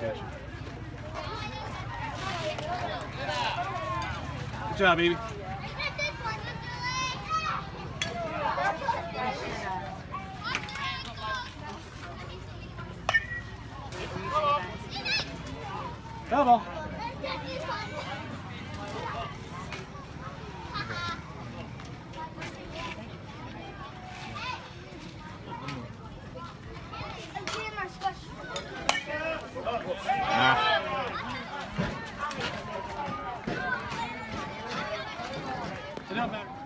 Catch it. Good job, baby. Double. It don't.